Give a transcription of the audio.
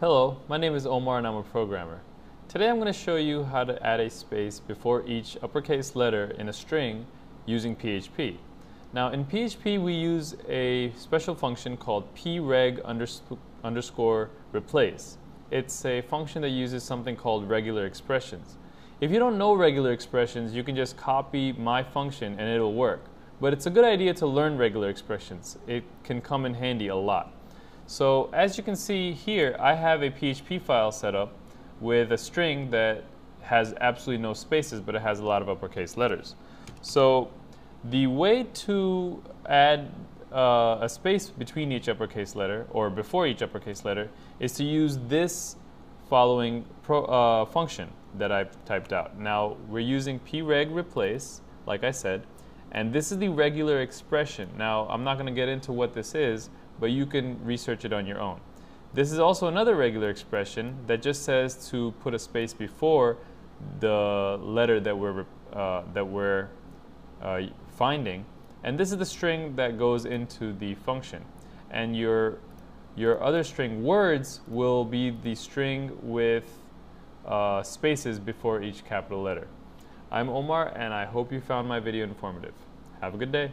Hello, my name is Omar and I'm a programmer. Today I'm going to show you how to add a space before each uppercase letter in a string using PHP. Now in PHP we use a special function called preg underscore replace. It's a function that uses something called regular expressions. If you don't know regular expressions, you can just copy my function and it'll work. But it's a good idea to learn regular expressions. It can come in handy a lot. So as you can see here, I have a PHP file set up with a string that has absolutely no spaces, but it has a lot of uppercase letters. So the way to add uh, a space between each uppercase letter, or before each uppercase letter, is to use this following pro, uh, function that I've typed out. Now, we're using preg replace, like I said, and this is the regular expression. Now, I'm not going to get into what this is, but you can research it on your own. This is also another regular expression that just says to put a space before the letter that we're, uh, that we're uh, finding. And this is the string that goes into the function. And your, your other string words will be the string with uh, spaces before each capital letter. I'm Omar and I hope you found my video informative. Have a good day.